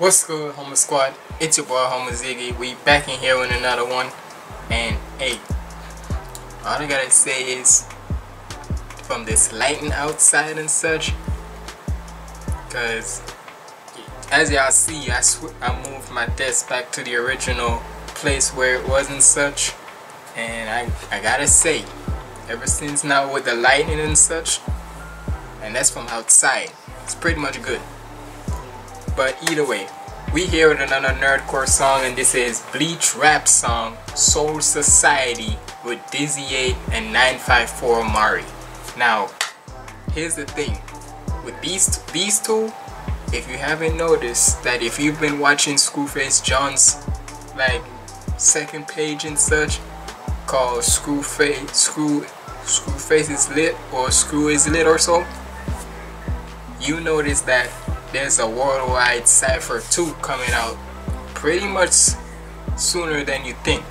What's good, Humble Squad? It's your boy, Humble Ziggy. We back in here with another one. And hey, all I gotta say is, from this lighting outside and such, cause as y'all see, I I moved my desk back to the original place where it was and such. And I I gotta say, ever since now with the lighting and such, and that's from outside, it's pretty much good. But either way, we here with another nerdcore song and this is Bleach rap song Soul Society with Dizzy 8 and 954 Mari. Now, here's the thing. With these, these two, if you haven't noticed that if you've been watching Scru Face Jean's like second page and such called Screwface Screw Screwface is lit or Screw is lit or so, you notice that there's a worldwide Cypher 2 coming out pretty much sooner than you think.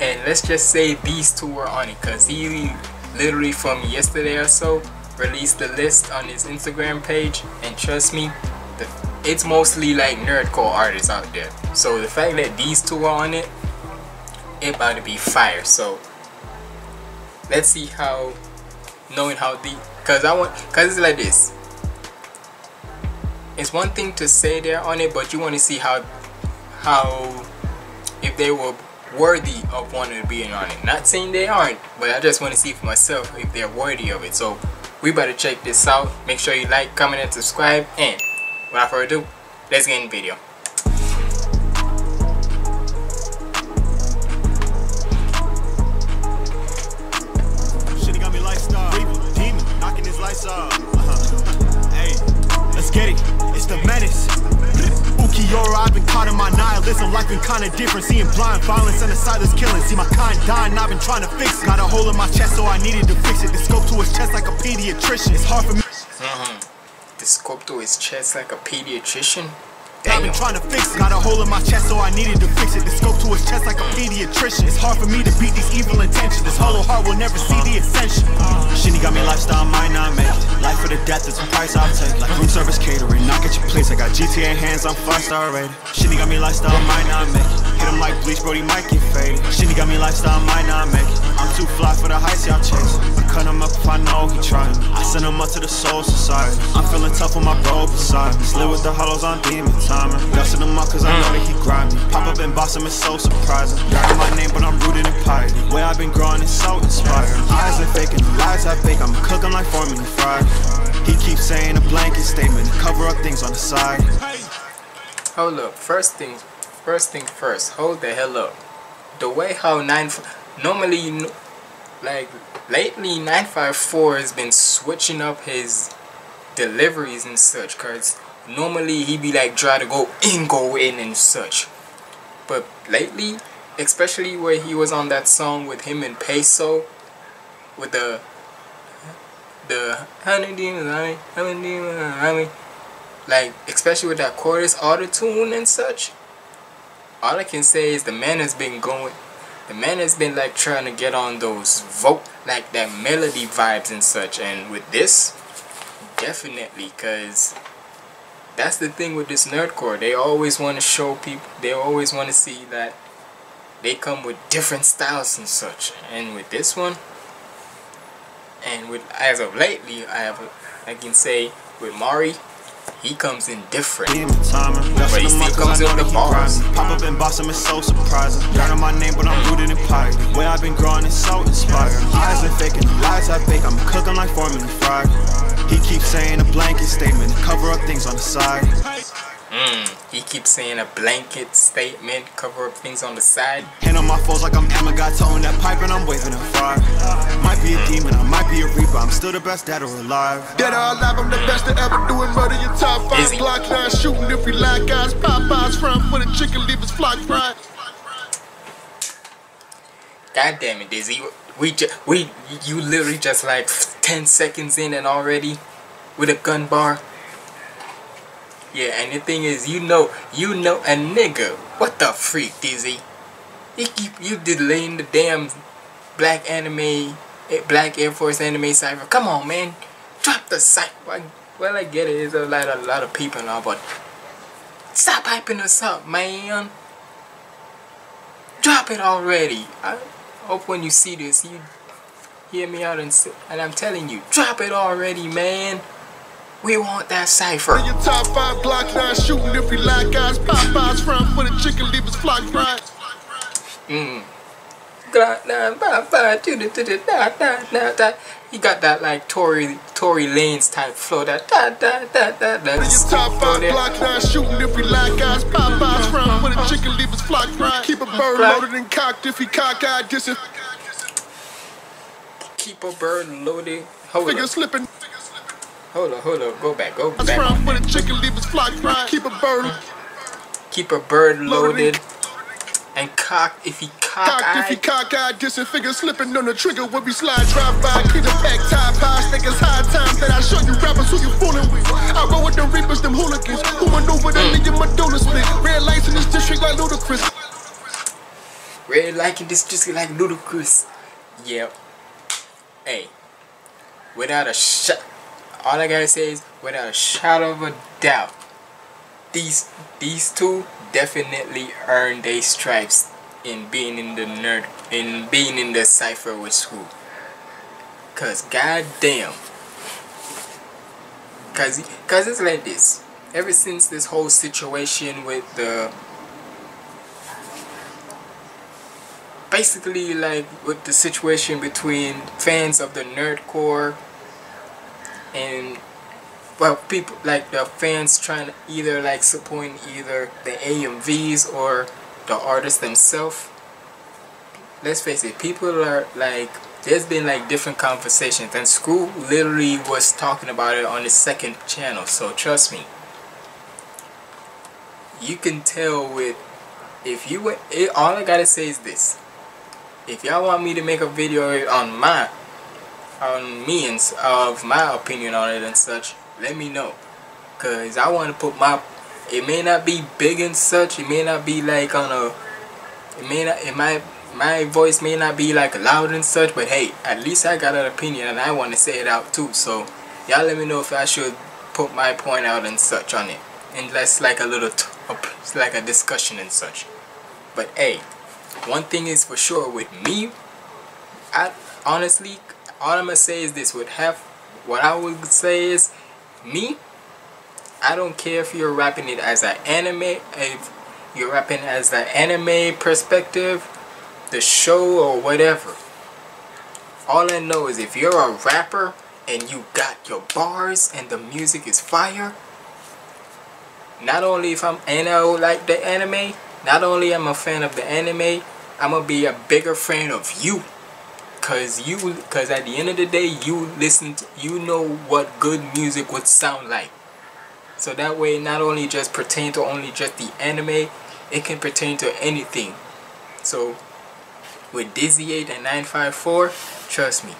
And let's just say these two were on it because he literally from yesterday or so released the list on his Instagram page and trust me, the, it's mostly like nerdcore artists out there. So the fact that these two are on it, it about to be fire. So let's see how knowing how the because I want because it's like this it's one thing to say they're on it, but you want to see how how if they were worthy of wanting to be on it. Not saying they aren't, but I just want to see for myself if they're worthy of it. So we better check this out. Make sure you like, comment, and subscribe. And without further ado, let's get in the video. Nihilism. Life been kinda different. Seeing blind violence and the silence killing. See my kind dying, I've been trying to fix it. Got a hole in my chest, so I needed to fix it. The scope to his chest like a pediatrician. It's hard for me. Mm-hmm. The scope to his chest like a pediatrician. I've been trying to fix it. Got a hole in my chest, so I needed to fix it. The scope to his chest like a pediatrician. It's hard for me to beat these evil intentions. This hollow heart will never see the ascension. Shinigami lifestyle, might not make it. Life for the death is a price I'll take. Like room service catering, knock at your place. I got GTA hands, I'm five star rated. Shinigami lifestyle, might not make it. Hit him like bleach, Brody might get faded. Shinigami lifestyle, might not make it. I'm too fly for the heights y'all chase. Cut him up if I know he trying. I send him up to the soul society. I'm feeling tough with my bro beside me. Slid with the hollows on demon timing. Dusting him up cause I know that he grimy. Pop up and boss him is so surprising. Got my name, but I'm rooted in piety. Way I've been growing is so inspiring. Eyes are faking, lies I fake. I'm cooking like formula fried. He keeps saying a blanket statement cover up things on the side. Hold up. First thing, first thing first. Hold the hell up. The way how nine normally you know, like lately 954 has been switching up his deliveries and such cause normally he be like try to go in go in and such. But lately especially where he was on that song with him and peso with the the like especially with that chorus auto tune and such all I can say is the man has been going the man has been like trying to get on those vote like that melody vibes and such and with this definitely because that's the thing with this nerdcore. They always want to show people they always want to see that they come with different styles and such. And with this one and with as of lately I have I can say with Mari he comes in different. But he still comes in with the bars. Pop up and boss him is so surprising. Learning my name, but I'm rooted in piety. Way I've been growing is so inspiring. Eyes are faking, lies I fake. I'm cooking like formula fried. He keeps saying a blanket statement cover up things on the side. Mm, he keeps saying a blanket statement, cover up things on the side. Hand on my foes like I'm Emma, got towing that pipe and I'm waving a fire. Might be a demon, I might be a reaper, I'm still the best dead or alive. Dead or alive, I'm the best to ever do it. Murder your top five, Izzy. block nine, shooting if we like guys, Popeyes, front for the chicken, leave his flock fried. God damn it, Dizzy. We ju- we you literally just like 10 seconds in and already with a gun bar. Yeah, and the thing is, you know, you know a nigga. What the freak, Dizzy? You keep you delaying the damn black anime, eh, black Air Force anime cipher. Come on, man, drop the site. Well, I get it. It's a lot, a lot of people now, but stop hyping us up, man. Drop it already. I hope when you see this, you hear me out and and I'm telling you, drop it already, man. We want that cipher. Your top five Glock 9 shooting if we like guys. Popeyes for the chicken, flock fried. Mm. Glock nine, five, five, the, do the, da, da, da, da. He got that like Tory, Tory Lanez type flow. That da, da, da, da, da. Your top five Glock 9 shooting if we like guys. Popeyes for the chicken, flock fried. Keep a bird loaded and cocked if he cockeyed. Dissing Keep a bird loaded. Hold figure up, slipping. Hold up, hold up. Go back, go That's back. front on for that. the chicken, leave his flock fried. Keep a bird Keep a bird Loaded. loaded and cocked if he cocked if he cockeyed. cockeyed. Dissing figure slipping on the trigger when we slide drive by. Keep the pack tie pies. Think it's high time that I show you rappers who you fooling with. I roll with the reapers, them hooligans. Who maneuver them in your Madonna split. Red lights in this district like ludicrous. Red in this district like ludicrous. Yep. Hey, without a shot, all I gotta say is without a shadow of a doubt, these these two definitely earned their stripes in being in the nerd in being in the cipher with school. Cause goddamn. Cause cause it's like this. Ever since this whole situation with the basically like with the situation between fans of the nerdcore and well people like the fans trying to either like supporting either the AMVs or the artists themselves. Let's face it people are like there's been like different conversations and school literally was talking about it on the second channel so trust me. You can tell with if you went it, all I gotta say is this. If y'all want me to make a video on my on me and of my opinion on it and such let me know. Because i want to put my it may not be big and such it may not be like on a it may not it might my voice may not be like loud and such but hey at least i got an opinion and i want to say it out too. So y'all let me know if i should put my point out and such on it. And let's like a little like a discussion and such. But hey one thing is for sure with me I honestly all I'm gonna say is this would have what I would say is me I don't care if you're rapping it as an anime if you're rapping as the anime perspective the show or whatever. All I know is if you're a rapper and you got your bars and the music is fire not only if I'm and I like the anime not only I'm a fan of the anime I'm gonna be a bigger fan of you Cause you, cause at the end of the day, you listen, to, you know what good music would sound like. So that way, not only just pertain to only just the anime, it can pertain to anything. So, with Dizzy 8 and 954, trust me,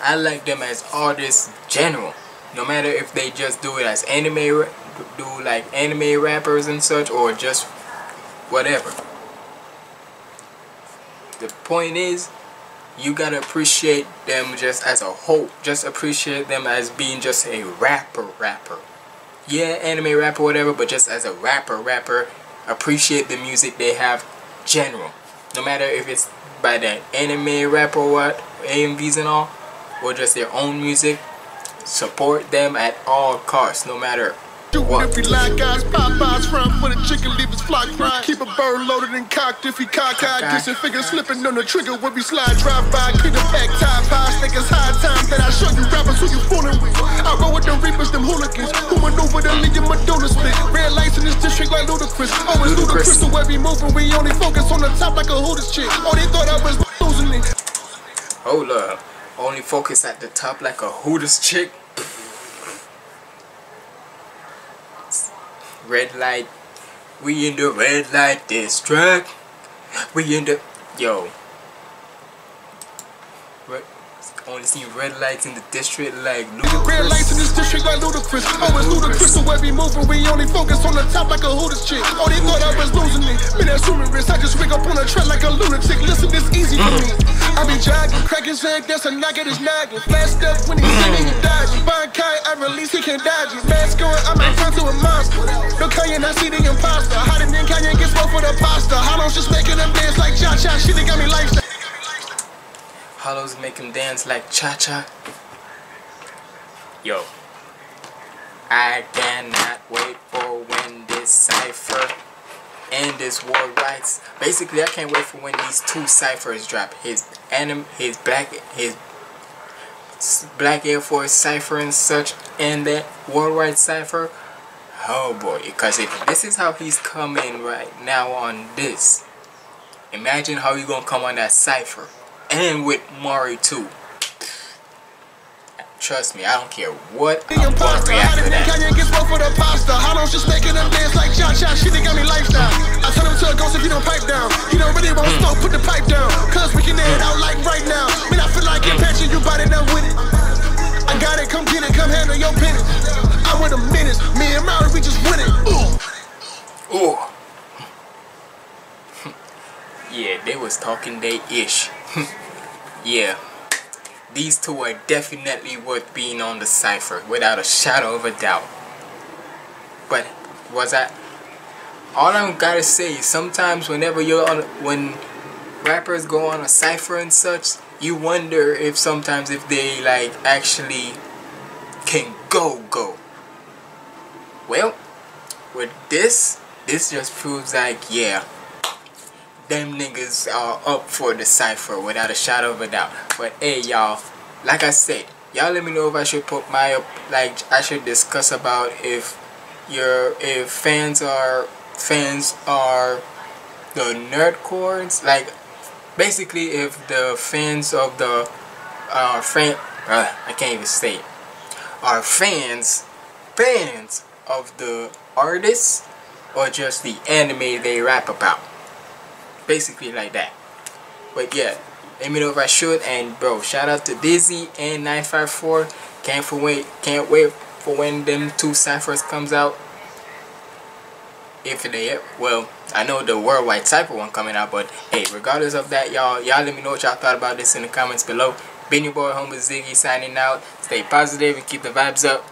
I like them as artists general. No matter if they just do it as anime, do like anime rappers and such, or just whatever. The point is, you gotta appreciate them just as a whole. Just appreciate them as being just a rapper rapper. Yeah, anime rapper, whatever, but just as a rapper rapper, appreciate the music they have general. No matter if it's by the anime rapper or what, AMVs and all, or just their own music, support them at all costs, no matter Shooting what. if he like guys, Popeyes front for the chicken, leave his flock fried. Keep a bird loaded and cocked if he cockeyed. Dissing figure slipping on the trigger when we slide drive by. Keep the back tie pies. Think it's high time that I show you rappers who you fooling with. I roll with the reapers, them hooligans. Who maneuver them in your Madonna split. Red lights in this district like ludicrous. Always Ludicrous. the way we moving. We only focus on the top like a Hooters chick. Oh, they thought I was losing it. Hold up. Only focus at the top like a Hooters chick. Red light. We in the red light district. We in the yo. Only seen red lights in the district like Red lights in this district like ludicrous. Always ludicrous, so every moving we only focus on the top like a Hooters chick. Oh, they thought I was losing it. Me, that's humorous. I just rig up on a track like a lunatic. Listen, this easy for me. I be jogging, cracking zag, that's a knock at his noggin. Flash up when he see me, he dodge. Bankai, I release, he can't dodge it. Mask on, I'm in front to a monster. No Kanye, I see the imposter. How did then Kanye get smoke for the pasta? How long just making them dance like cha cha? Shit, they got me lifestyle. Hollows make him dance like cha cha. Yo, I cannot wait for when this cipher and this war rights. Basically, I can't wait for when these two ciphers drop. His anim, his black, his Black Air Force cipher and such, and that war rights cipher. Oh boy, because if this is how he's coming right now on this, imagine how he gonna come on that cipher and with Mari too. Trust me, I don't care what The I'm react How to did then that. Kanye get smoke for the pasta? How long just making them dance like cha cha? Shit, they got me lifestyle. I tell him to a ghost if you don't pipe down. You don't really want hmm. smoke, put the pipe down. Cause we can air it hmm. out like right now. Man, I feel like it hmm. patching you bought it up with it. I got it, come get it, come handle your business. I'm a menace. Me and Mari, we just win it. Ooh. Ooh. yeah, they was talking they ish. yeah. These two are definitely worth being on the cipher without a shadow of a doubt. But was I all I'm gotta say is sometimes whenever you're on when rappers go on a cipher and such, you wonder if sometimes if they like actually can go go. Well, with this, this just proves like, yeah, them niggas are up for the cipher without a shadow of a doubt. But hey, y'all, like I said, y'all let me know if I should put my like I should discuss about if your if fans are fans are the nerd nerdcores, like basically if the fans of the uh fan, uh, I can't even say it, are fans fans of the artists or just the anime they rap about. Basically like that. But yeah, let me know if I should. And bro, shout out to Dizzy and 954. Can't for wait, can't wait for when them two ciphers comes out. If they well, I know the worldwide cipher one coming out, but hey, regardless of that, y'all, y'all let me know what y'all thought about this in the comments below. Been your boy, Humble Ziggy, signing out. Stay positive and keep the vibes up.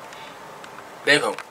There you go.